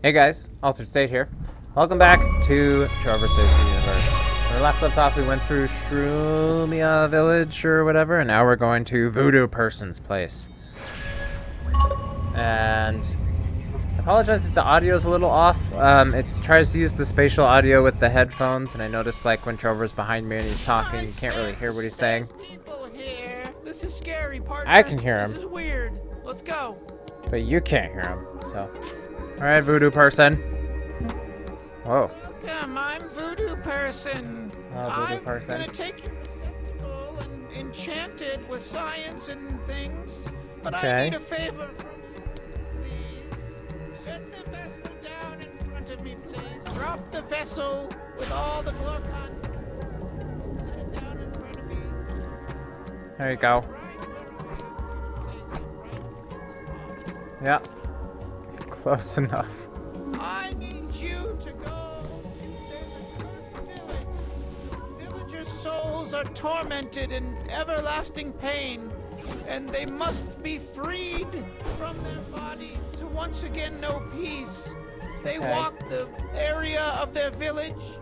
Hey guys, Altered State here. Welcome back to the Universe. Where last left off, we went through Shrumia Village or whatever, and now we're going to Voodoo Person's place. And I apologize if the audio is a little off. Um, it tries to use the spatial audio with the headphones, and I noticed like when Trover's behind me and he's talking, you can't really hear what he's saying. This is scary, partner. I can hear him. This is weird. Let's go. But you can't hear him, so. Alright, Voodoo Person. Whoa. Come, I'm voodoo person. Oh, voodoo I'm person. gonna take your receptacle and enchant it with science and things. But I need a favor from you, please. Set the vessel down in front of me, please. Drop the vessel with all the Glorkon. Set it down in front of me. There you go. Right, place it right in the spot. Yeah. Close enough. I need you to go to there's a cursed village. Villagers' souls are tormented in everlasting pain, and they must be freed from their bodies to once again know peace. They Okay. walk the area of their village.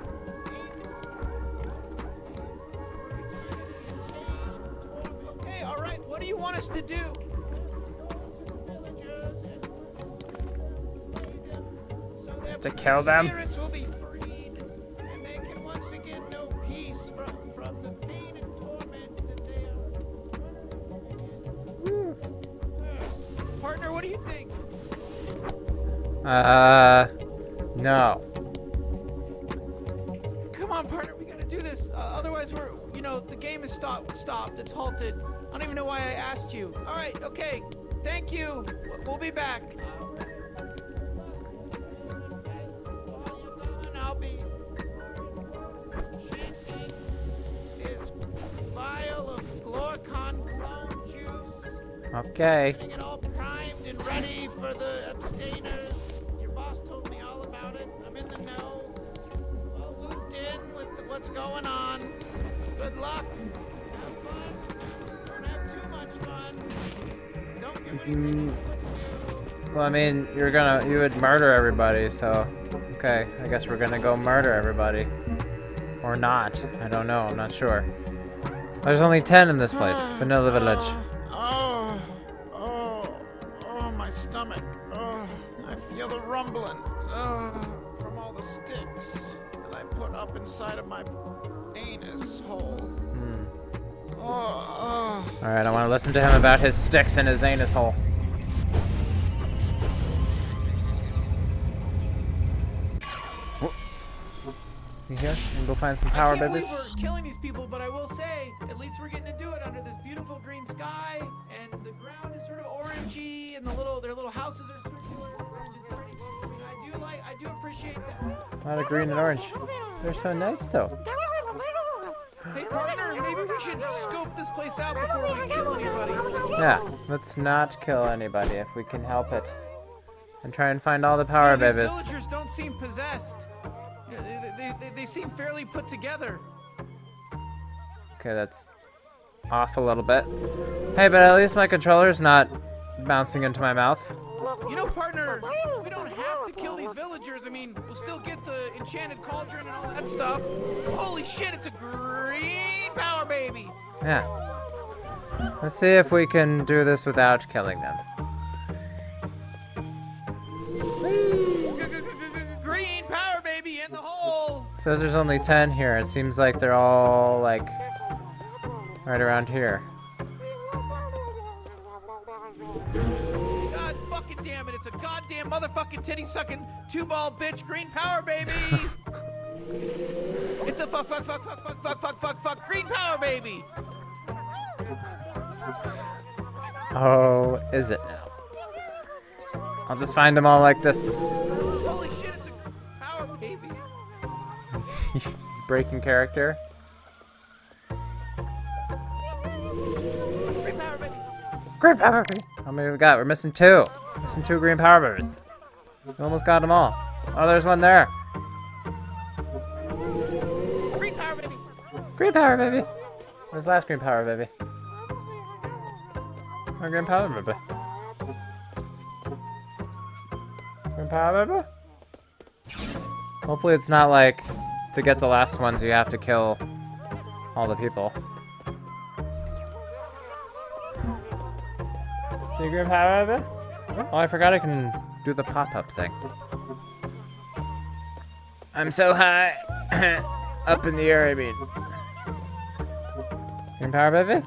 Okay, all right. What do you want us to do? They kill them? Partner, what do you think? Uh, no. Come on, partner, we gotta do this. Uh, otherwise, we're, you know, the game is stopped. Stopped. It's halted. I don't even know why I asked you. All right, okay. Thank you. We'll be back. The- what's going on. Good luck. Have fun. Don't have too much fun. Don't do anything mm-hmm. you. Well, I mean, you're gonna, you would murder everybody, so. Okay, I guess we're gonna go murder everybody. Or not. I don't know, I'm not sure. There's only 10 in this place. Vanilla Village. To him about his sticks in his anus hole. You here? We can go find some power I can't babies? we're killing these people, but I will say, at least we're getting to do it under this beautiful green sky, and the ground is sort of orangey, and the little their little houses are circular. Orange is pretty. I I do like, I do appreciate that. A lot of green and orange. They're so nice though. Hey partner, maybe we should scope this place out before we kill anybody. Yeah, let's not kill anybody if we can help it. And try and find all the power These babies. villagers don't seem possessed. You know, They, they, they, they seem fairly put together. Okay, that's off a little bit. Hey, but at least my controller's not bouncing into my mouth. You know, partner, we don't have to kill these villagers. I mean, we'll still get the enchanted cauldron and all that stuff. Holy shit, it's a green power baby. Yeah. Let's see if we can do this without killing them. Green power baby in the hole. says there's only 10 here. It seems like they're all, like, right around here. God fucking damn it, it's a goddamn motherfucking titty sucking two ball bitch green power baby. it's a fuck fuck fuck fuck fuck fuck fuck fuck fuck green power baby. Oh, is it now? I'll just find them all like this. Holy shit, it's a power baby. Breaking character. Green power baby. Green power baby. How many we got? We're missing two. Missing two green power babies. We almost got them all. Oh, there's one there. Green power baby. Green power baby. Where's the last green power baby? Green power baby. Green power baby? Hopefully it's not like to get the last ones you have to kill all the people. Secret power of it? Oh, I forgot I can do the pop-up thing. I'm so high. Up in the air, I mean. Green power, baby?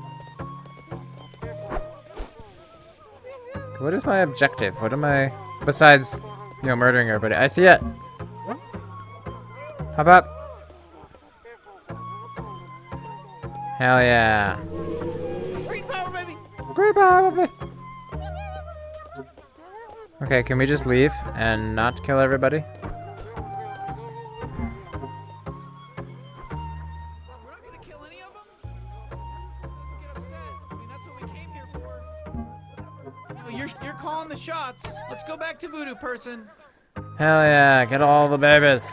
What is my objective? What am I... Besides, you know, murdering everybody. I see it. Hop up. Hell yeah. Green power, baby! Green power, baby. Okay, can we just leave and not kill everybody? We're not gonna kill any of them? Don't get upset. I mean, that's what we came here for. No, you're, you're calling the shots. Let's go back to Voodoo Person. Hell yeah, get all the babies.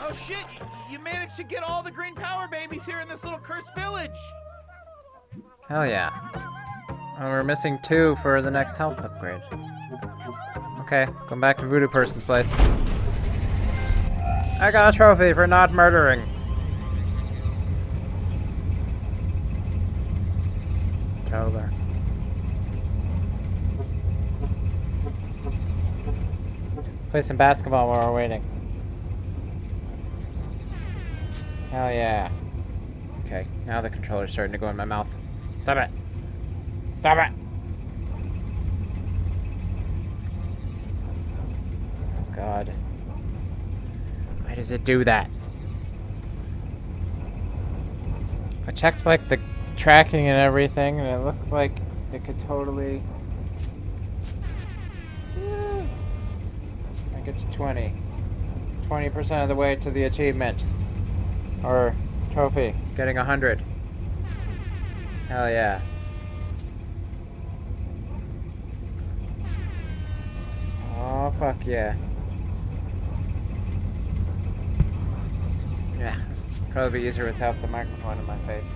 Oh shit, you, you managed to get all the green power babies here in this little cursed village. Hell yeah. Oh, we're missing two for the next health upgrade. Okay, come back to Voodoo Person's place. I got a trophy for not murdering. Tober. Play some basketball while we're waiting. Hell yeah. Okay, now the controller's starting to go in my mouth. Stop it. Stop it. God. Why does it do that? I checked like the tracking and everything and it looked like it could totally I get to 20. 20% of the way to the achievement. Or trophy. Getting 100. Hell yeah. Oh, fuck yeah. Yeah, it's probably be easier without the microphone in my face.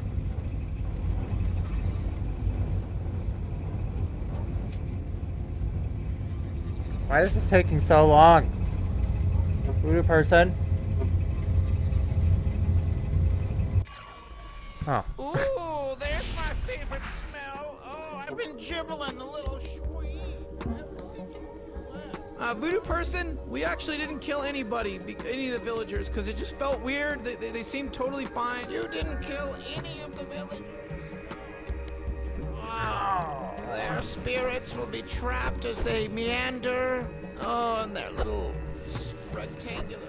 Why is this taking so long? Voodoo person? Uh, voodoo person, we actually didn't kill anybody, any of the villagers, because it just felt weird. They, they, they seemed totally fine. You didn't kill any of the villagers. Wow. Their spirits will be trapped as they meander. Oh, in their little rectangular.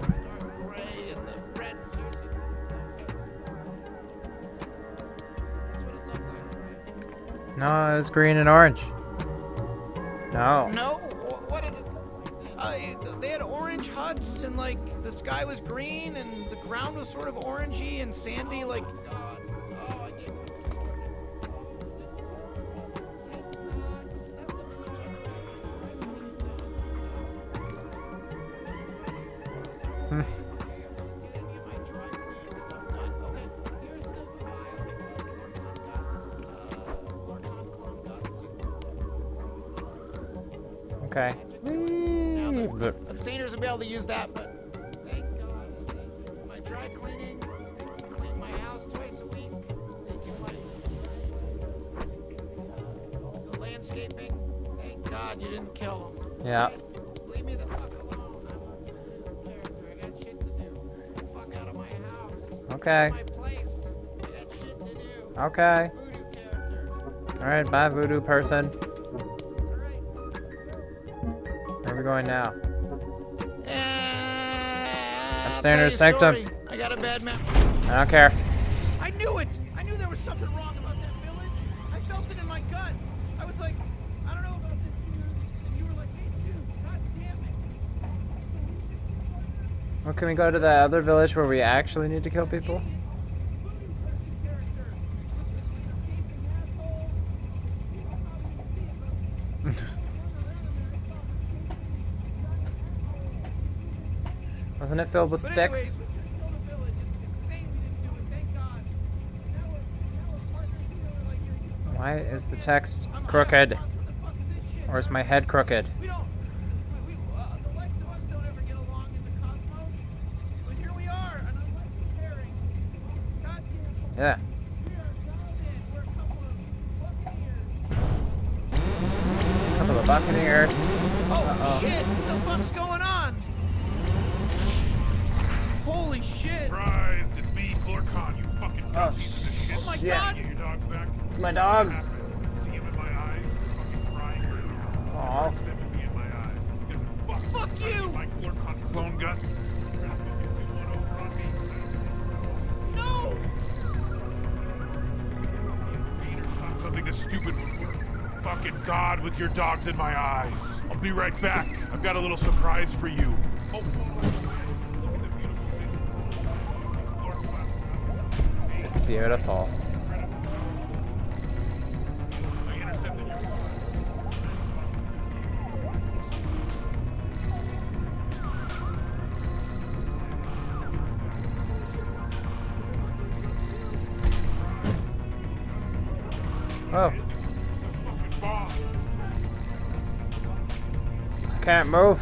Dark gray and the red piercing. That's what it looked like, right? No, it's green and orange. No. No, what did they had orange huts and like the sky was green and the ground was sort of orangey and sandy. Like, use that, but thank God. My dry cleaning, clean my house twice a week. Like the landscaping. Thank God you didn't kill them. Yeah. Leave me the fuck alone. I'm a character. I got shit to do. Fuck out of my house. Okay. My place. I got shit to do. Okay. Alright, bye, voodoo person. Where are we going now? I'll Abstainer's tell you a sanctum. I got a bad map. I don't care. I knew it! I knew there was something wrong about that village. I felt it in my gut. I was like, I don't know about this dude. And you were like, me too. God damn it. Well, can we go to the other village where we actually need to kill people? Voodoo person character. Gaping asshole. You don't probably see it, but Wasn't it filled with But sticks? anyways, we couldn't kill the village. It's insane we didn't do it. Thank God. Now we're, now we're partners here. Like, you're, you're Why is the text crooked? What the fuck is this shit? Or is my head crooked? I've got a little surprise for you. Oh. It's beautiful. Can't move.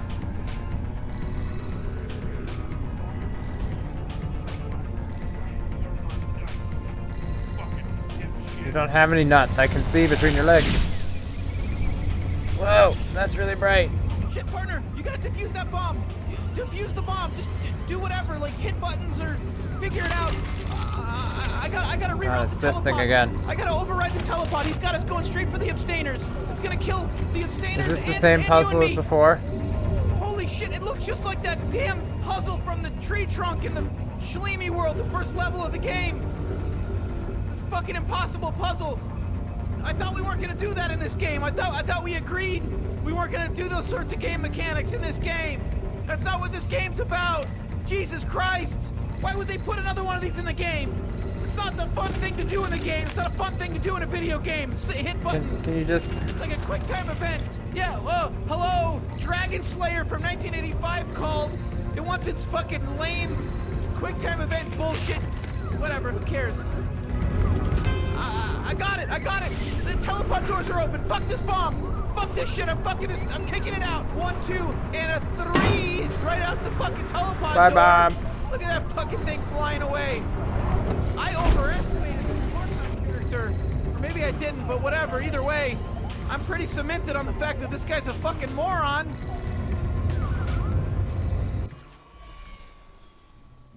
You don't have any nuts. I can see between your legs. Whoa, that's really bright. Shit, partner! You gotta defuse that bomb! Defuse the bomb! Just do whatever, like hit buttons or figure it out. Uh, I, gotta, I gotta reroute Ah, it's this thing again. I gotta override the telepod. He's got us going straight for the abstainers. It's gonna kill the abstainers. Is this the same and puzzle and as before? Holy shit! It looks just like that damn puzzle from the tree trunk in the Shlemi world, the first level of the game. The fucking impossible puzzle. I thought we weren't gonna do that in this game. I thought I thought we agreed we weren't gonna do those sorts of game mechanics in this game. That's not what this game's about. Jesus Christ! Why would they put another one of these in the game? It's not the fun thing to do in the game. It's not a fun thing to do in a video game. It's hit buttons. can you just... It's like a quick time event. Yeah, uh, hello, Dragon Slayer from 1985 called. It wants its fucking lame quick time event bullshit. Whatever, who cares? I, got it, I got it. The teleport doors are open. Fuck this bomb. Fuck this shit. I'm fucking this. I'm kicking it out. One, two, and a three. Right out the fucking teleport Bye, bomb. Look at that fucking thing flying away. I overestimated this Fortnite character. Or maybe I didn't, but whatever. Either way, I'm pretty cemented on the fact that this guy's a fucking moron.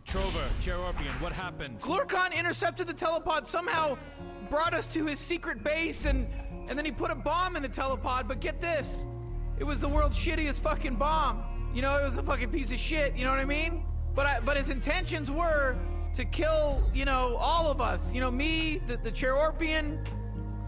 Trover, Chairorpian, what happened? Glorkon intercepted the telepod, somehow brought us to his secret base, and and then he put a bomb in the telepod. But get this, it was the world's shittiest fucking bomb. You know, it was a fucking piece of shit. You know what I mean? But I, but his intentions were to kill, you know, all of us. You know, me, the the Chairorpian,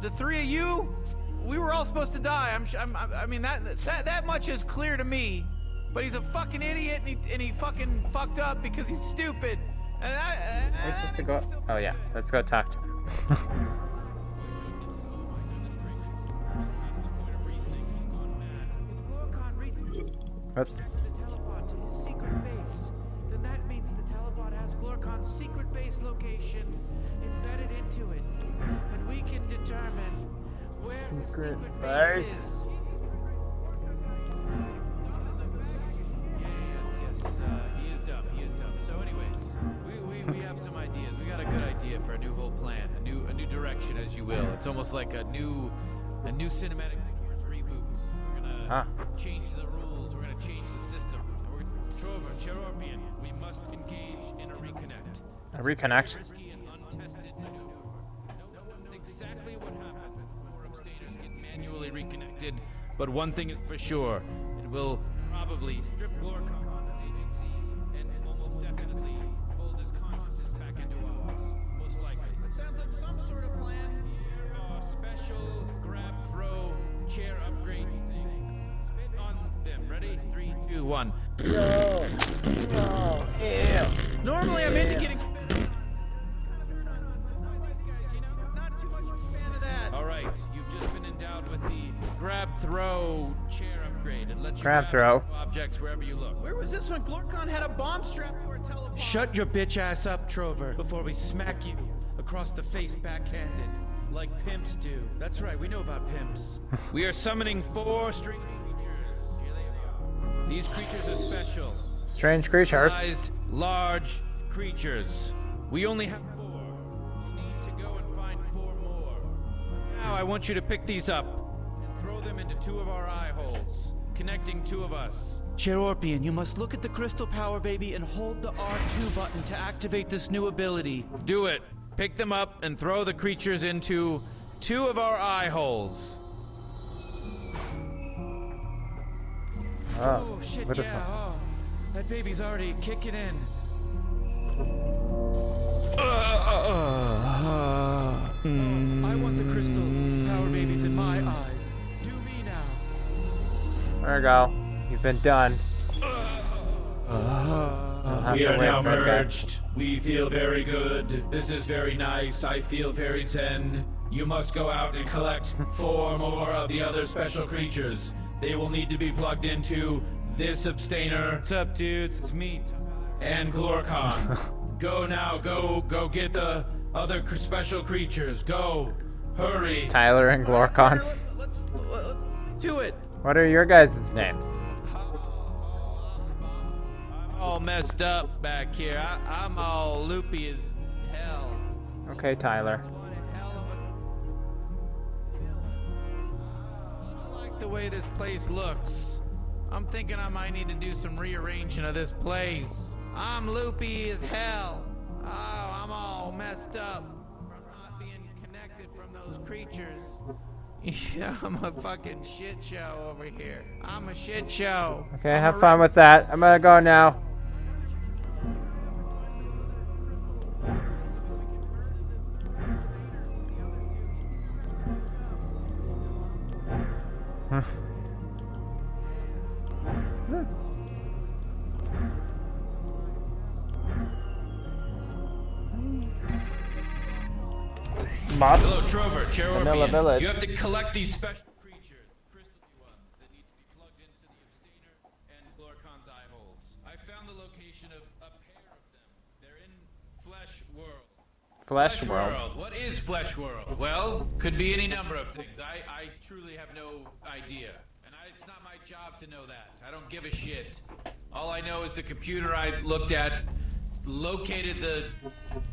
the three of you. We were all supposed to die. I'm, sh- I'm I mean that that that much is clear to me. But he's a fucking idiot, and he, and he fucking fucked up because he's stupid. And I, Are we supposed to go? Oh yeah, let's go talk to him. If secret base location embedded into it. And we can determine where the Secret secret base? base is. Yeah, yes, yes. He is dumb. He is dumb. So, anyways, we, we, we have some ideas. We got a good idea for a new whole plan, a new a new direction, as you will. It's almost like a new a new cinematic universe reboot. We're gonna Ah. change the Trover, Chairorpian, we must engage in a reconnect. A reconnect. And untested maneuver. No one knows exactly what happened before abstainers get manually reconnected, but one thing is for sure: it will probably strip Glorkon of agency and almost definitely fold his consciousness back into ours. Most likely. That sounds like some sort of plan. Here are special grab, throw, chair upgrade Ready? Three, two, one. Normally I'm into getting spit on. Turn on by these guys, you know? Not too much of a fan of that. All right, you've just been endowed with the grab, throw, chair upgrade. It lets you Grab, throw. objects wherever you look. Where was this when Glorkon had a bomb strapped to our telepod? Shut your bitch ass up, Trover, before we smack you across the face backhanded. Like pimps do. That's right, we know about pimps. we are summoning four strange these creatures are special. Strange creatures. Sized, large creatures. We only have four. You need to go and find four more. Now I want you to pick these up and throw them into two of our eye holes, connecting two of us. Chairorpian, you must look at the crystal power baby and hold the R2 button to activate this new ability. Do it. Pick them up and throw the creatures into two of our eye holes. Oh, Oh shit, what the yeah. fuck? Oh, that baby's already kicking in. Mm. I want the crystal power babies in my eyes. Do me now. There we go. You've been done. We are now bad guy. merged. We feel very good. This is very nice. I feel very zen. You must go out and collect four more of the other special creatures. They will need to be plugged into this abstainer What's up, dudes? It's me. and Glorkon. go now, go, go get the other cr- special creatures. Go, hurry. Tyler and Glorkon. Let's, let's do it. What are your guys' names? I'm all messed up back here. I, I'm all loopy as hell. Okay, Tyler. The way this place looks. I'm thinking I might need to do some rearranging of this place. I'm loopy as hell. Oh, I'm all messed up from not being connected from those creatures. Yeah, I'm a fucking shit show over here. I'm a shit show. Okay, I'm have fun with that. I'm gonna go now. Hello, Trover, Vanilla Village. You have to collect these special creatures, crystal ones, that need to be plugged into the abstainer and Glorkon's eye holes. I found the location of a pair of them. They're in Flesh World. Flesh World. What is Flesh World? Well, could be any number of things. I, I truly have no idea. And I, it's not my job to know that. I don't give a shit. All I know is the computer I looked at located the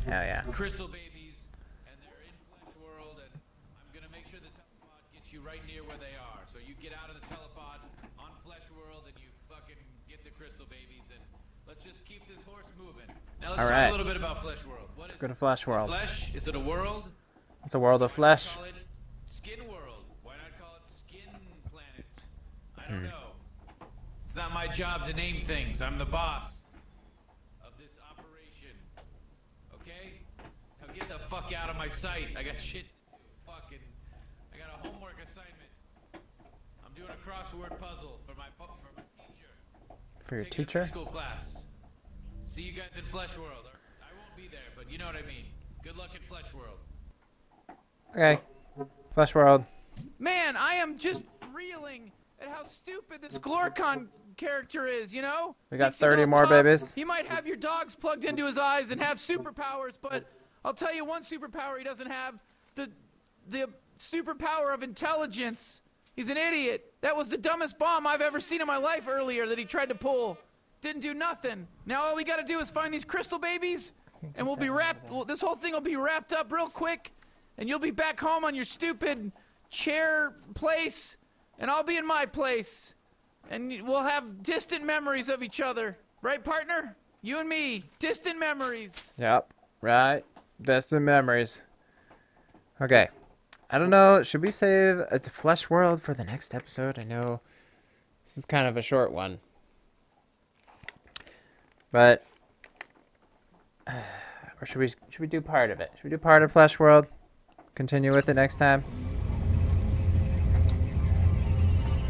Hell yeah. crystal babies, and they're in Flesh World, and I'm gonna make sure the telepod gets you right near where they are. So you get out of the telepod on Flesh World, and you fucking get the crystal babies, and let's just keep this horse moving. Now let's All talk right. a little bit about Flesh World. What is Let's go to Flesh World. Flesh? Is it a world? It's a world of flesh. Skin World. Why not call it Skin Planet? I Hmm. don't know. It's not my job to name things. I'm the boss of this operation. Okay? Now get the fuck out of my sight. I got shit to do. Fucking. I got a homework assignment. I'm doing a crossword puzzle for my pu- for my teacher. For your Taking a teacher? School class. See you guys in Flesh World. Or- I won't be there, but you know what I mean. Good luck in Flesh World. Okay. Flesh World. Man, I am just reeling at how stupid this Glorkon character is, you know? We got Thinks 30 more tough. babies. He might have your dogs plugged into his eyes and have superpowers, but I'll tell you one superpower he doesn't have the the superpower of intelligence. He's an idiot. That was the dumbest bomb I've ever seen in my life earlier that he tried to pull. Didn't do nothing. Now all we got to do is find these crystal babies and we'll be wrapped well, this whole thing will be wrapped up real quick and you'll be back home on your stupid chair place and I'll be in my place and we'll have distant memories of each other. Right, partner? You and me, distant memories. Yep. Right. Of memories. Okay. I don't know. Should we save a Flesh World for the next episode? I know this is kind of a short one. But or should we should we do part of it? Should we do part of Flesh World? Continue with it next time.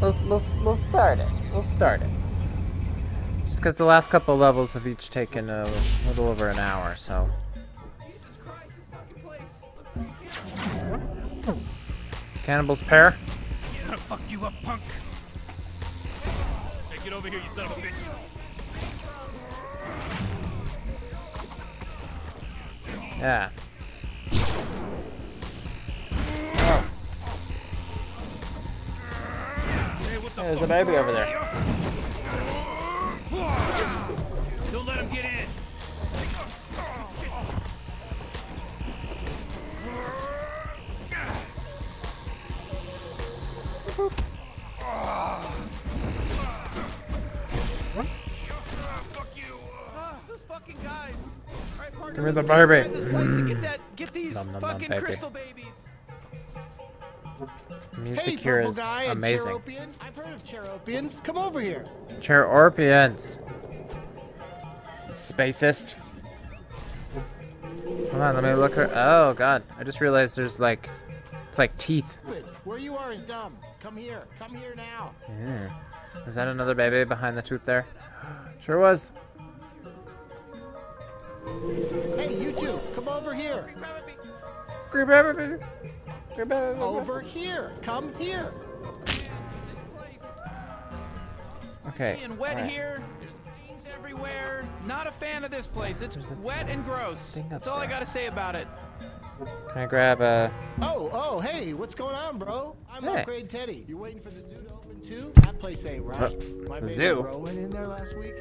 We'll, we'll, we'll start it. We'll start it. Just because the last couple levels have each taken a little over an hour, so. Jesus Christ, this fucking Cannibal's pair? gonna fuck you up, punk. Hey, get over here, you son of a bitch. Yeah. There's a baby over there. Don't let him get in. Give me the Inside baby. This place to get that, get mm. these Nom, nom, nom, fucking baby. crystal babies. Music Hey, here purple is guy, amazing. Chairorpian. I've heard of Chairorpians. Come over here. Chairorpians. Spacist. Hold on, let me look her. Oh god, I just realized there's like, it's like teeth. Stupid. Where you are is dumb. Come here. Come here now. Is that another baby behind the tooth there? Sure was. Hey, you two. Come over here. Green baby, baby. Green baby, baby. Over here. Come here. Okay. And wet alright. here. There's veins everywhere. Not a fan of this place. It's wet and gross. That's all I gotta say about it. Can I grab a? Oh, oh, hey, what's going on, bro? I'm Hey. Upgrade Teddy. You waiting for the zoo to open too? That place ain't right. My the baby zoo? Rowan in there last week.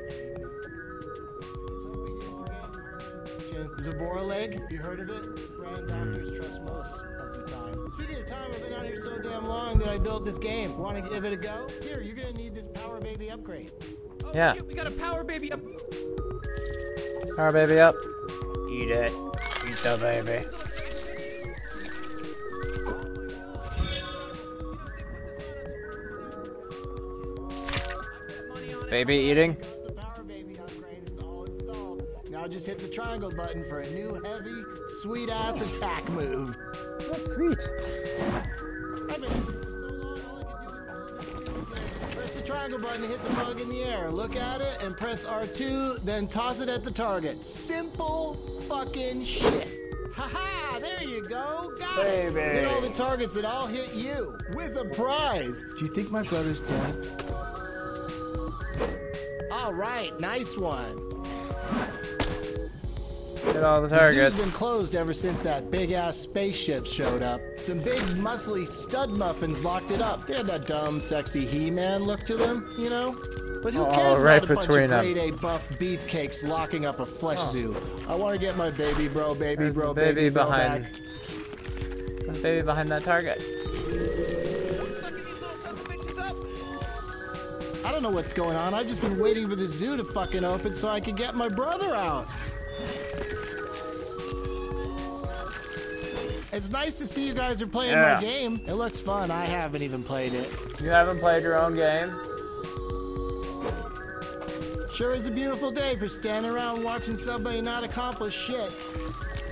Forget. Zabora leg, you heard of it? Brand doctors trust most of the time. Speaking of time, I've been out here so damn long that I built this game. Want to give it a go? Here, you're gonna need this Power Baby upgrade. Oh Yeah. shit, we got a power baby up. Power baby up. Eat it. Eat the baby. Baby eating. Now just hit the triangle button for a new heavy, sweet ass attack move. Oh, sweet. I've been here for so long, all I can do is build this stupid. Press the triangle button to hit the bug in the air. Look at it and press R2, then toss it at the target. Simple fucking shit. Haha, there you go. Got it. Baby. Hit all the targets that all hit you with a prize. Do you think my brother's dead? All right, nice one. Hit all the The zoo's been closed ever since that big ass spaceship showed up. Some big muscly stud muffins locked it up. They had that dumb, sexy He-Man look to them, you know. But who Oh, cares right about a bunch of 'em. grade A buff beefcakes locking up a flesh zoo? I want to get my baby bro, baby There's bro, baby baby bro behind- back. Baby behind that target. Sucking these little sons of bitches up. I don't know what's going on. I've just been waiting for the zoo to fucking open so I could get my brother out. It's nice to see you guys are playing Yeah. my game. It looks fun. I haven't even played it. You haven't played your own game? Sure is a beautiful day for standing around watching somebody not accomplish shit.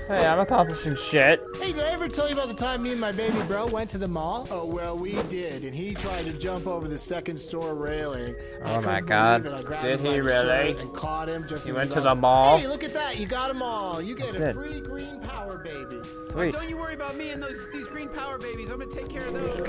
Hey, I'm accomplishing shit. Hey, did I ever tell you about the time me and my baby bro went to the mall? Oh, well, we did, and he tried to jump over the second store railing. I Oh my God. believe it. I grabbed Did he really? And caught him just He went was to the mall? Hey, look at that! You got them all. You get a free green power baby. Sweet. Don't you worry about me and those these green power babies. I'm gonna take care of those.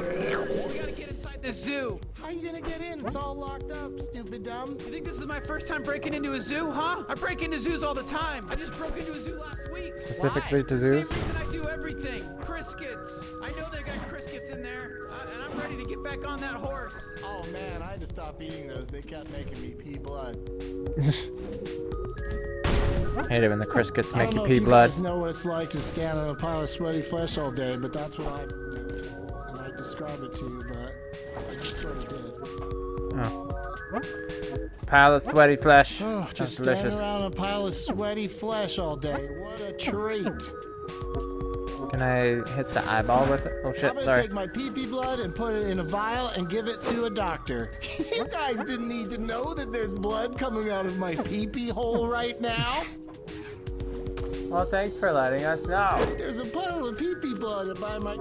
We gotta get inside this zoo. How are you gonna get in? It's all locked up, stupid dumb. You think this is my first time breaking into a zoo, huh? I break into zoos all the time. I just broke into a zoo last week. Specifically to Same zoos? I do everything. Criskets. I know they got criskets in there, uh, and I'm ready to get back on that horse. Oh man, I had to stop eating those. They kept making me pee blood. I Hate it when the criskets make you pee if you blood. guys know what it's like to stand on a pile of sweaty flesh all day, but that's what I do. And I describe it to you, but I just sort of did. Pile of sweaty flesh. Oh, just delicious. standing around a pile of sweaty flesh all day. What a treat. Can I hit the eyeball with it? Oh shit, I'm gonna sorry. take my pee-pee blood and put it in a vial and give it to a doctor. you guys didn't need to know that there's blood coming out of my pee-pee hole right now. Well, thanks for letting us know. There's a puddle of pee-pee blood by my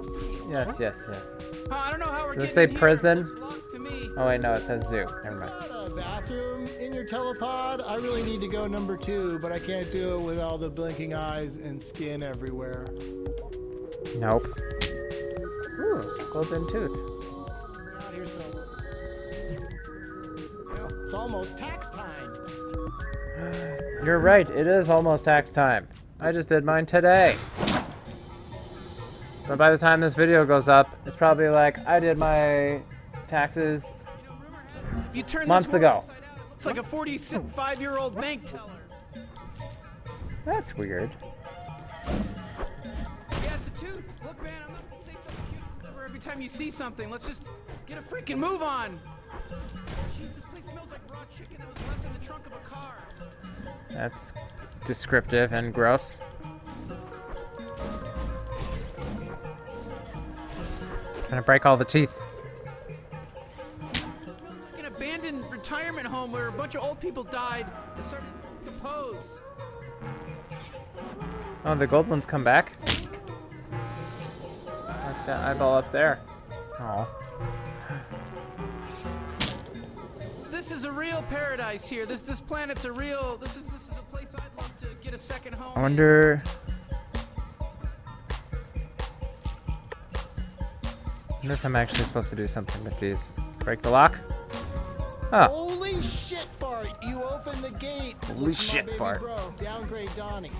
Yes, yes, yes. Oh, I don't know how we're Does it say here. prison? To me. Oh wait, no, it says zoo. Never mind. Got a bathroom in your telepod? I really need to go number two, but I can't do it with all the blinking eyes and skin everywhere. Nope. Ooh, golden tooth. Out here, so. It's almost tax time. You're right, it is almost tax time. I just did mine today. But by the time this video goes up, it's probably like I did my taxes. If you turn Months ago. It's like a 45-year-old bank teller. That's weird. Yeah, it's a tooth. Look, man, I'm not gonna say something cute every time you see something. Let's just get a freaking move on. That's descriptive and gross. Gonna break all the teeth. Smells like an abandoned retirement home where a bunch of old people died and started to compose. Oh, the gold ones come back. Like that eyeball up there. Oh. This is a real paradise here. This this planet's a real. This is this is a place I'd love to get a second home. I in. wonder. I wonder if I'm actually supposed to do something with these. Break the lock? Oh, Holy shit, fart! You opened the gate. Holy Look, shit, baby fart. Bro, downgrade Donnie.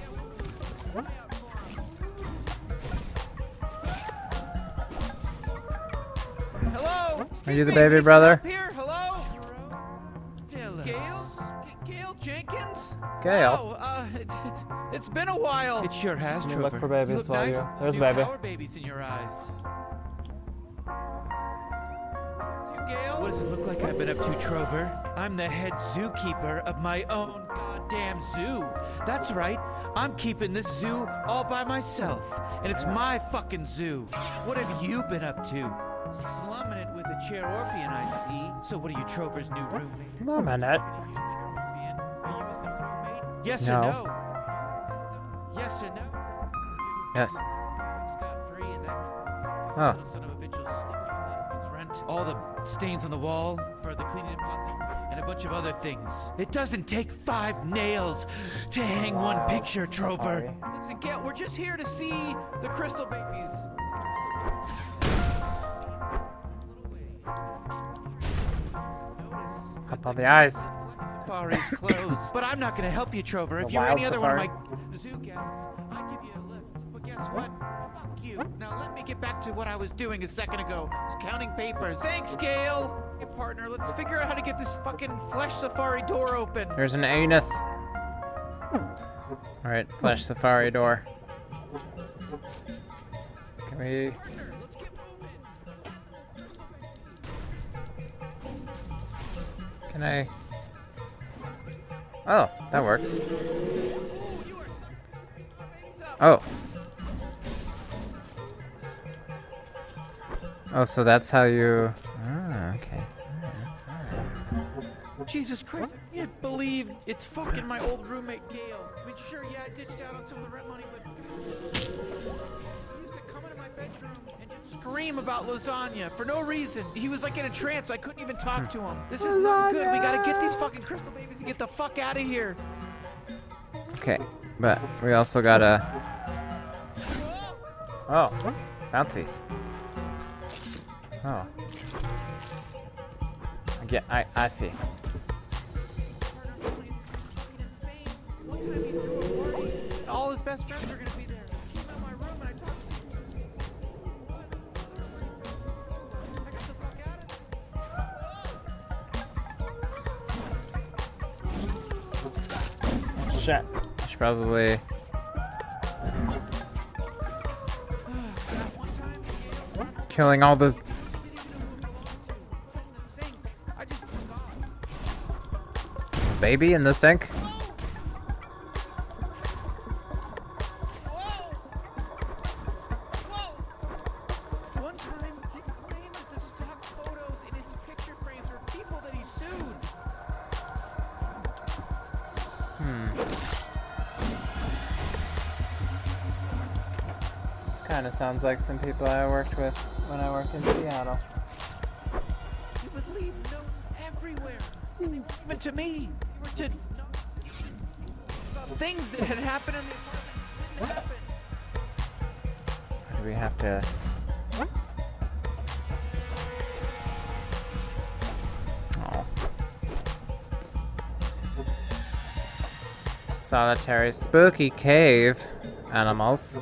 Hello. Are you the baby we need brother? Gail? G- Gail Jenkins? Gail. Oh, uh, it, it, it's been a while. It sure has, Let me look for babies you look while nice. you- with there's new baby. Power babies in your eyes. Gail? What does it look like I've been up to, Trover? I'm the head zookeeper of my own goddamn zoo. That's right. I'm keeping this zoo all by myself, and it's my fucking zoo. What have you been up to? Slumming it with a Chairorpian, I see. So what are you, Trover's new roommate? Slumming it. Are you his new roommate? Yes No. or no? Yes or no? Yes. Scot free and that Oh. little son of a bitch will stick you last month's rent. All the stains on the wall for the cleaning deposit and a bunch of other things. It doesn't take five nails to hang one picture, Trover. Listen, Gail, we're just here to see the crystal babies. Up on the eyes. Safari's closed. but I'm not going to help you, Trover. If you're any other one of safari? my zoo guests, I'd give you a lift. But guess what? Fuck you. Now let me get back to what I was doing a second ago. I was counting papers. Thanks, Gail. Hey, partner, let's figure out how to get this fucking flesh safari door open. There's an anus. Alright, flesh safari door. Can we. Can I. Oh, that works. Oh. Oh, so that's how you. Ah, okay. Jesus Christ, I can't believe it's fucking my old roommate Gail. I mean, sure, yeah, I ditched out on some of the rent money, but he used to come into my bedroom scream about lasagna for no reason. He was like in a trance. I couldn't even talk to him. This is not good. We gotta get these fucking crystal babies and get the fuck out of here. Okay, but we also gotta. Oh, bouncies. Oh. Yeah, I, I see. Probably. Killing all the. Baby in the sink? Sounds like some people I worked with when I worked in Seattle. He would leave notes everywhere. And they weren't even to me. They were to things that had happened in the apartment didn't happen. Do we have to. Oh. Solitary spooky cave animals.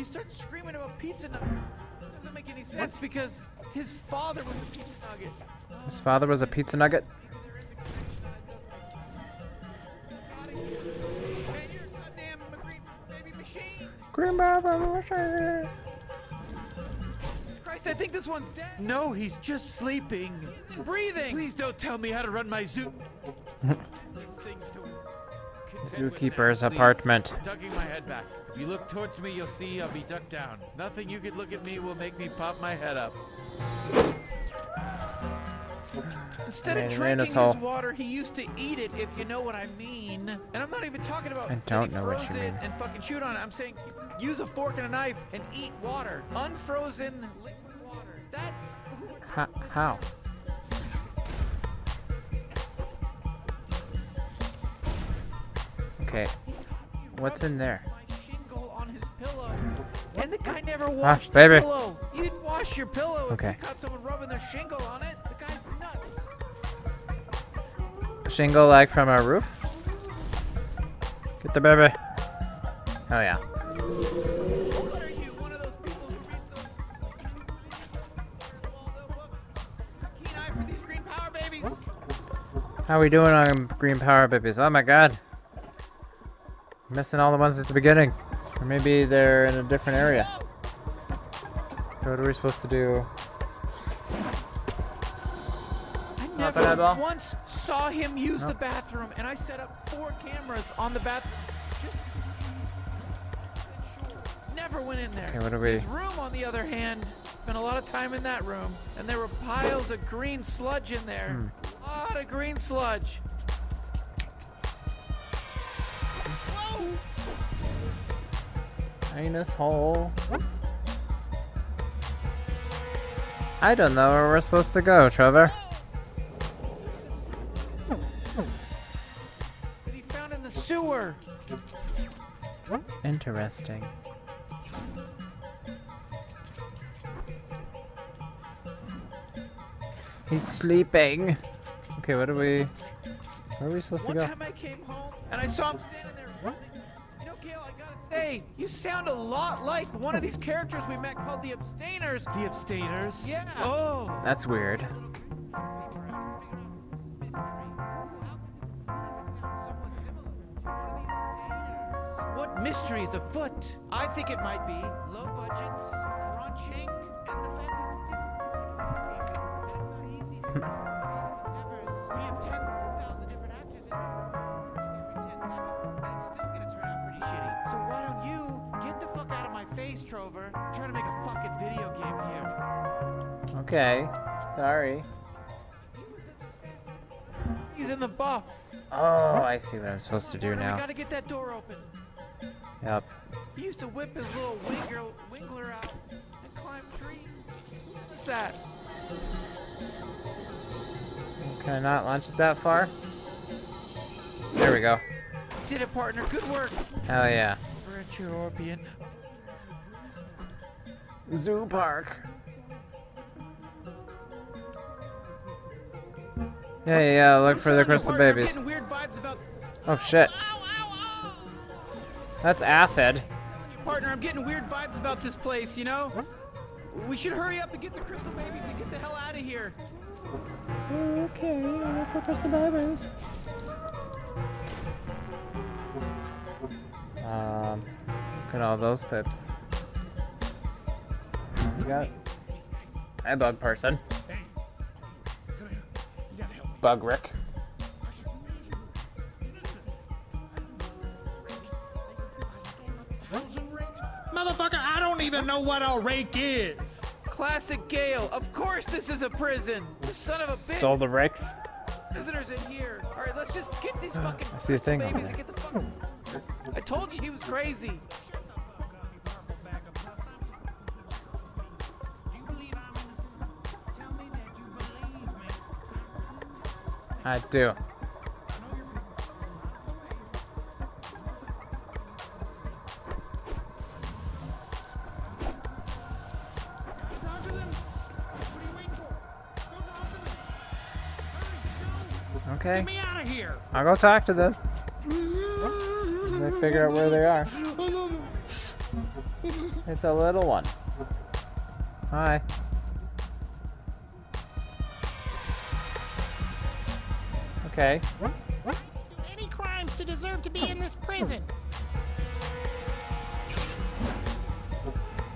He starts screaming about pizza nuggets. It doesn't make any sense because his father was a pizza nugget. His father was a pizza nugget. Maybe there is a connection that it does make sense. God, he's- Man, you're a goddamn green baby machine. Baba machine. Christ, Christ, I think this one's dead. No, he's just sleeping. He isn't breathing. Please don't tell me how to run my zoo. This thing's to contend with Zookeeper's apartment. Ducking my head back. If you look towards me, you'll see I'll be ducked down. Nothing you could look at me will make me pop my head up. Instead Man, of drinking his all. water, he used to eat it, if you know what I mean. And I'm not even talking about I don't he know what froze you it mean. and fucking chewed on it. I'm saying use a fork and a knife and eat water. Unfrozen liquid water. That's How? how? Okay. What's in there? Pillow. And the guy never ah, washed baby. the pillow. You didn't wash your pillow if you caught someone rubbing their shingle on it. The guy's nuts. Shingle like from a roof? Get the baby. Oh yeah. How are you, one of those people who reads those Waldo books? Keen eye for these green power babies. How we doing on Green Power Babies? Oh my god. Missing all the ones at the beginning. Or maybe they're in a different area. So what are we supposed to do? I never once saw him use No. the bathroom, and I set up four cameras on the bathroom. Just never went in there. Okay, what do we- His room, on the other hand, spent a lot of time in that room, and there were piles of green sludge in there. Hmm. A lot of green sludge. Anus hole. I don't know where we're supposed to go, Trover. He found in the sewer. Interesting. He's sleeping. Okay, what are we? Where are we supposed to One go? time I came home and I saw him standing I you sound a lot like one of these characters we met called the Abstainers. The abstainers? Yeah. Oh. That's weird. What mystery is afoot? I think it might be low budgets, crunching, and the fact that it's different. Trover? I'm trying to make a fucking video game here. Okay. Sorry. He was obsessed. He's in the buff. Oh, I see what I'm supposed to do now. We gotta get that door open. Yep. He used to whip his little winger, wingler out and climb trees. What's that? Can I not launch it that far? There we go. Did it, partner. Good work. Hell yeah. At your Orpian. Zoo Park. Yeah, yeah, look for the crystal babies. I'm getting weird vibes about. Oh shit. That's acid. Partner, I'm getting weird vibes about this place. You know. We should hurry up and get the crystal babies and get the hell out of here. Okay, look for crystal babies. Um, look at all those pips. You got Hi, bug person. Bug Rick. Motherfucker, I don't even know what a rake is. Classic Gale. Of course, this is a prison. The son of a bitch. Stole the Ricks. Prisoners in here. All right, let's just get these uh, fucking I see a thing babies and get the fuck. I told you he was crazy. I do. Okay, Get me out of here. I'll go talk to them. They figure out where they are. It's a little one. Hi. Okay. Any crimes to deserve to be in this prison?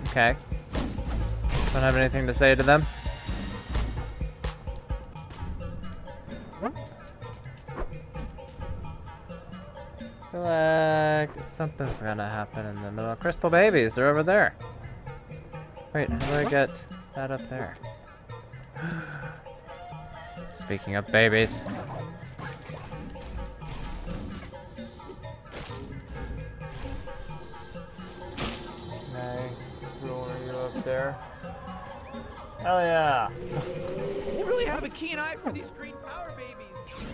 Okay. Don't have anything to say to them. feel like something's gonna happen in the middle. Crystal babies, they're over there. Wait, how do I get that up there? Speaking of babies. For these green power babies.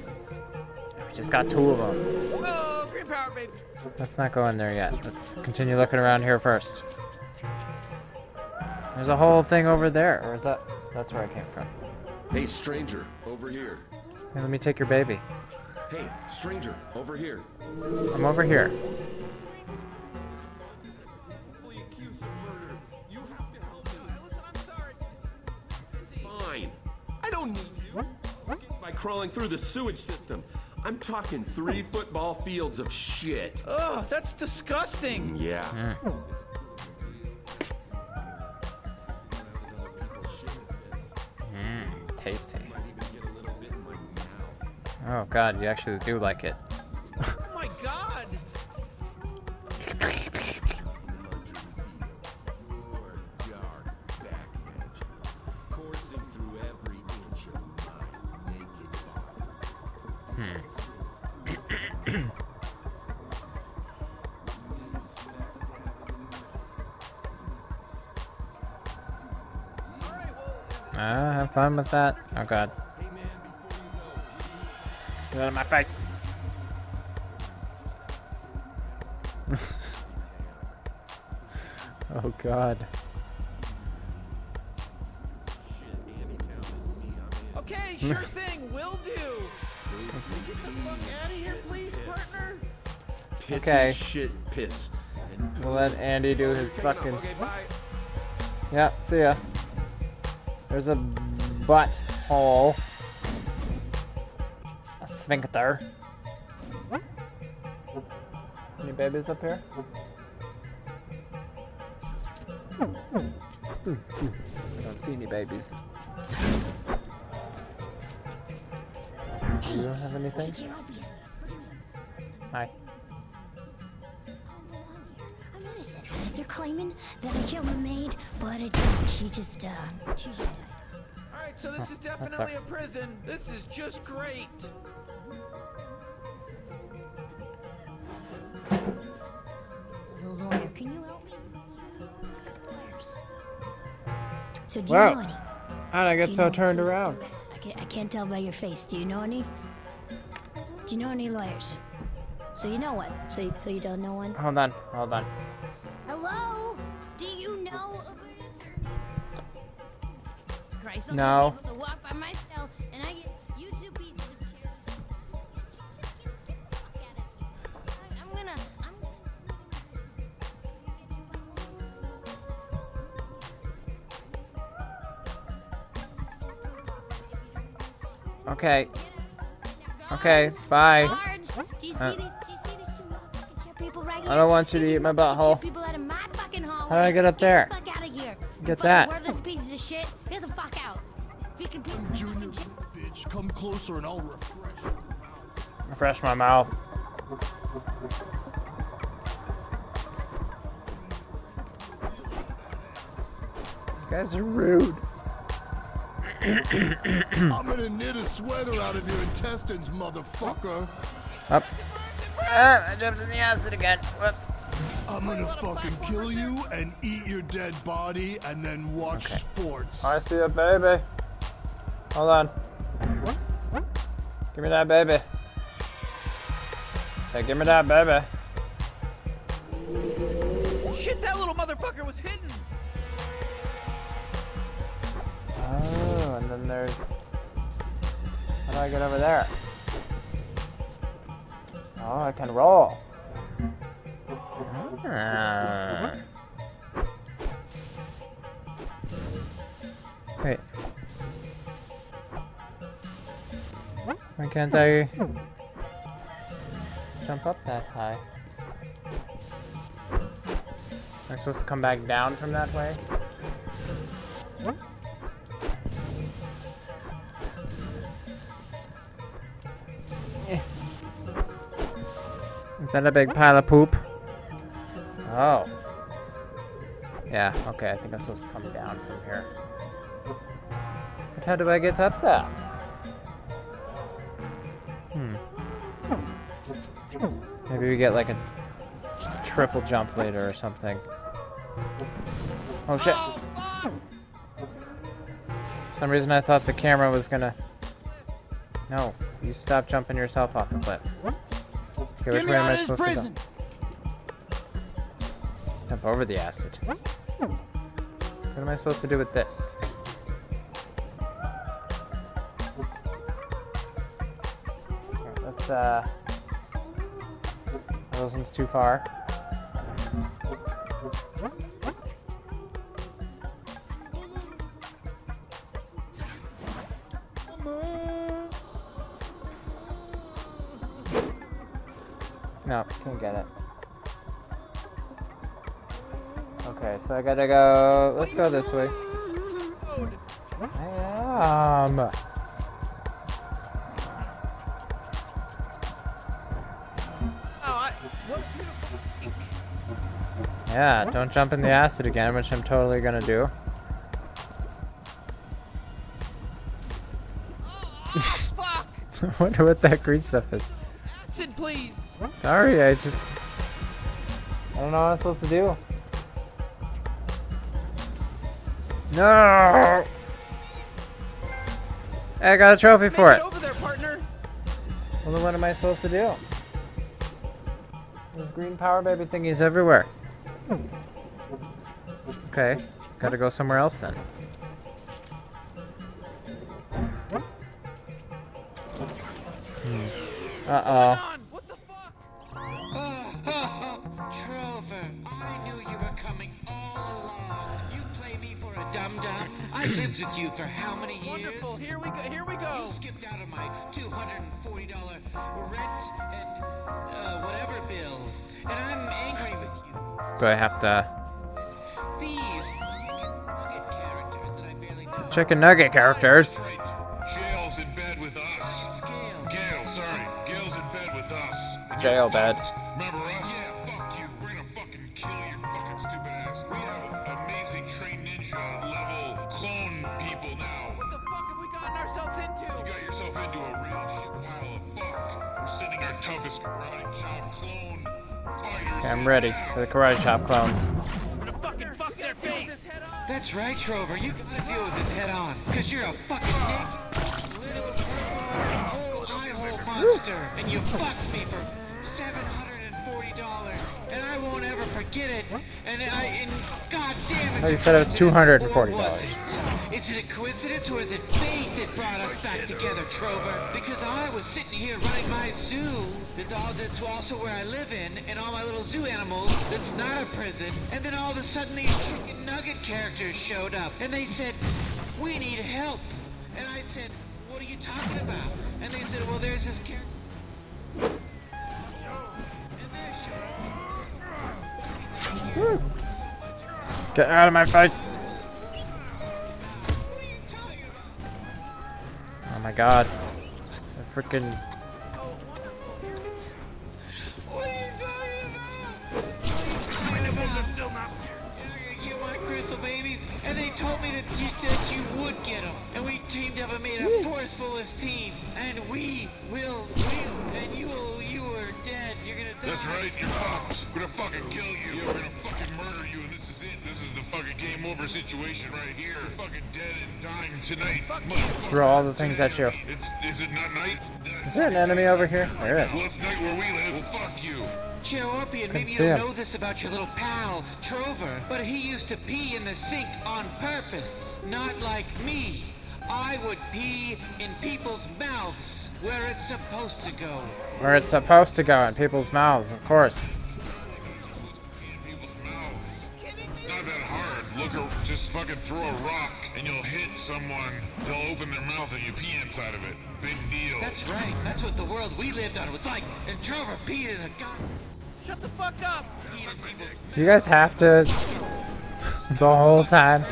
We just got two of them. Oh, green power babies. Let's not go in there yet. Let's continue looking around here first. There's a whole thing over there, or is that? That's where I came from. Hey, stranger, over here. Hey, let me take your baby. Hey, stranger, over here. I'm over here. Crawling through the sewage system. I'm talking three football fields of shit. Ugh, that's disgusting. Mm, yeah. Hmm, tasty. Oh god, you actually do like it. Have fun with that. Oh god. Get out of my face. oh god. Okay, sure thing. Will do. Get the fuck out of here, please, partner. Pissy Okay. shit piss. We'll let Andy do his fucking. Okay. Yeah, see ya. There's a butt hole. A sphincter. Any babies up here? I don't see any babies. You don't have anything? Hi. I noticed it. They're claiming that I killed the maid, but I didn't. She just, uh, she just died. All right, so this is definitely a prison. This is just great. The lawyer, can you help me? Lawyers. So do Wow. you know any? How'd I get so turned some- around? I can't, I can't tell by your face. Do you know any? Do you know any lawyers? So you know one. So you, so you don't know one? Hold on, hold on. Out of here. I, I'm gonna, I'm Okay, gonna. okay, bye. You see Uh. these? Do you see these two motherfucking chip people right here? I don't want you to eat my butthole. chip People out of my fucking hallway. How do I get up there? Get the closer and I'll refresh. you. Refresh my mouth. You guys are rude. I'm gonna knit a sweater out of your intestines, motherfucker. Up. Ah, I jumped in the acid again. Whoops. I'm gonna fucking kill you and eat your dead body and then watch sports. I see a baby. Hold on. Give me that baby. Say, give me that baby. Shit, that little motherfucker was hidden. Oh, and then there's. How do I get over there? Oh, I can roll. Ah. Can't I jump up that high? Am I supposed to come back down from that way? Eh. Is that a big pile of poop? Oh. Yeah, okay, I think I'm supposed to come down from here. But how do I get up there? Maybe we get like a triple jump later or something. Oh shit. For some reason I thought the camera was gonna... No, you stop jumping yourself off the cliff. Okay, which way am I supposed prison. to go? Jump over the acid. What am I supposed to do with this? Alright, Let's, uh... Those ones too far. No, can't get it. Okay, so I gotta go. Let's go this way. I am. Yeah, don't jump in the acid again, which I'm totally gonna do. I wonder what that green stuff is. Acid, please. Sorry, I just. I don't know what I'm supposed to do. No! I got a trophy Make for it it. over there, partner. Well, then what am I supposed to do? There's green power baby thingies everywhere. Okay, gotta go somewhere else then. Hmm. Uh Trover, I knew you were coming all along. You play me for a dum dum. I lived with you for how many years? Wonderful. Here we go. Here we go. You skipped out of my $240 rent and uh, whatever bill, and I'm angry with you. oh. Do I have to. These nugget characters that I barely know. Chicken nugget characters. Jail in I'm ready for the karate chop clones. Fucking fuck their face. That's right, Trover. You gotta deal with this head on, cause you're a fucking naked little whole eye hole monster, and you fucked me for seven hundred and forty dollars, and I won't ever forget it. And I, and God damn it. Oh, you said it was $240. Is it a coincidence or is it fate that brought us back together, Trover? Because I was sitting here running my zoo. That's all. That's also where I live in, and all my little zoo animals. That's not a prison. And then all of a sudden, these chicken nugget characters showed up, and they said, "We need help." And I said, "What are you talking about?" And they said, "Well, there's this character." Get out of my face! My god. The freaking. What are you talking about? My nipples are still not there. You want crystal babies? And they told me that you, that you would get them. And we teamed up and made a forcefulest team. And we will win. And you will, That's right, you're fucked. We're gonna fucking kill you. We're gonna fucking murder you, and this is it. This is the fucking game over situation right here. You're fucking dead and dying tonight. motherfucker. Throw all the things at you. It's, is it not night? Is there an enemy over here? There is. Well, it's night where we live. Well, fuck you. Chairorpian, maybe you don't know this about your little pal, Trover, but he used to pee in the sink on purpose. Not like me. I would pee in people's mouths where it's supposed to go. Where it's supposed to go, in people's mouths, of course. It's not that hard. Look, ar- just fucking throw a rock, and you'll hit someone. They'll open their mouth, and you pee inside of it. Big deal. That's right. That's what the world we lived on was like. And Trover peed in a gun. Shut the fuck up. Do you guys have to. the whole time?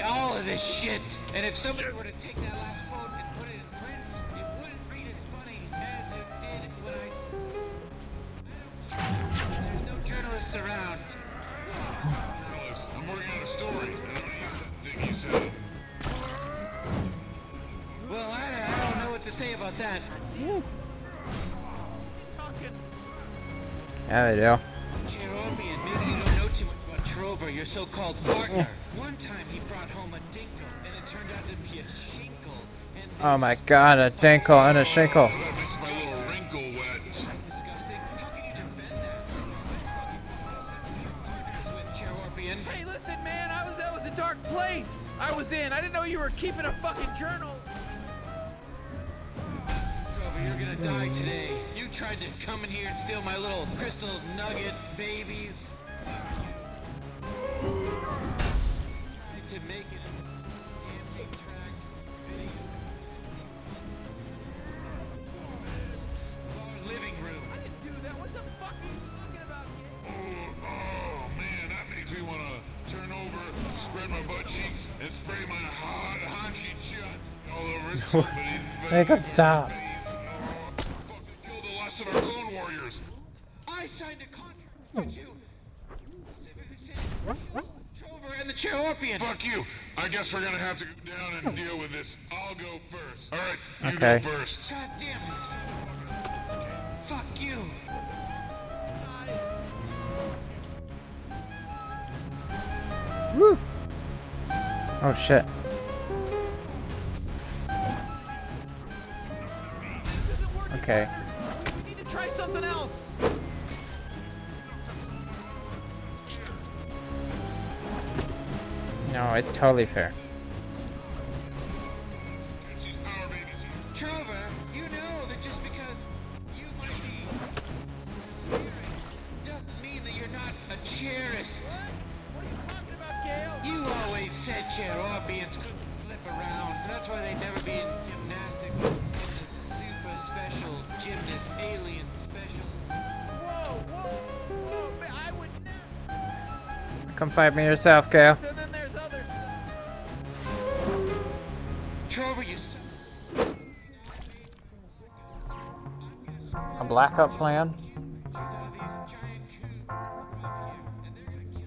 all of this shit. And if somebody were to take that last quote and put it in print, it wouldn't read as funny as it did when I. There's no journalists around. I'm working on a story. I you said. Well, I, I don't know what to say about that. Yeah, they do your so-called partner. One time he brought home a dinkle, and it turned out to be a shinkle. Oh my god, a dinkle and a shinkle. Warriors. I signed a contract with you. Trover and the Chairorpian. Fuck you. I guess we're gonna have to go down and deal with this. I'll go first. All right, you Okay. go first. God damn it. Fuck you. Woo. Oh shit. Okay. We need to try something else. No, it's totally fair.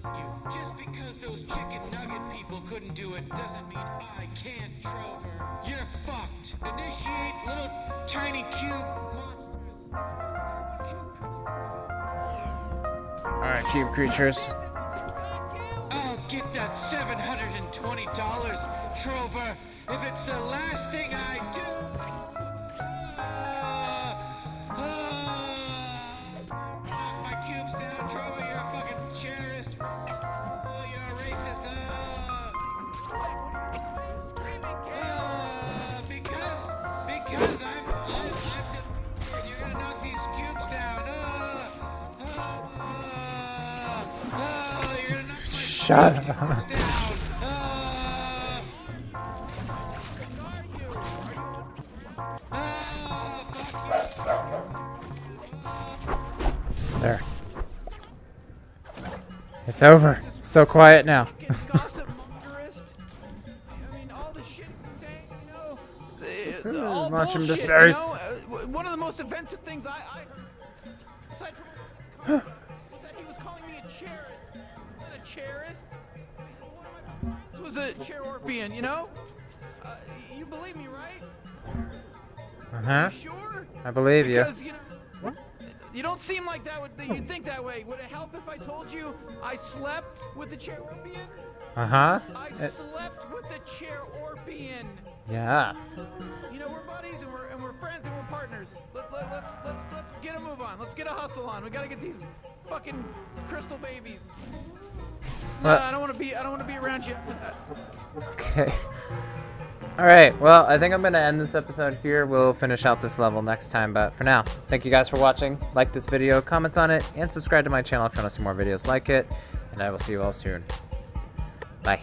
You. Just because those chicken nugget people couldn't do it doesn't mean I can't, Trover. You're fucked. Initiate little tiny cube monsters. Alright, cheap creatures. You. There. It's over. It's so quiet now. Fucking gossip mongerist. I believe you. Because, you know, you don't seem like that would you'd think that way. Would it help if I told you I slept with a chairorpian? Uh huh. I slept with a chair orpian. Yeah. You know, we're buddies and we're and we're friends and we're partners. Let, let, let's let's let's get a move on. Let's get a hustle on. We gotta get these fucking crystal babies. No, What? I don't want to be. I don't want to be around you. Okay. Alright, well, I think I'm going to end this episode here. We'll finish out this level next time, but for now, thank you guys for watching. Like this video, comment on it, and subscribe to my channel if you want to see more videos like it. And I will see you all soon. Bye.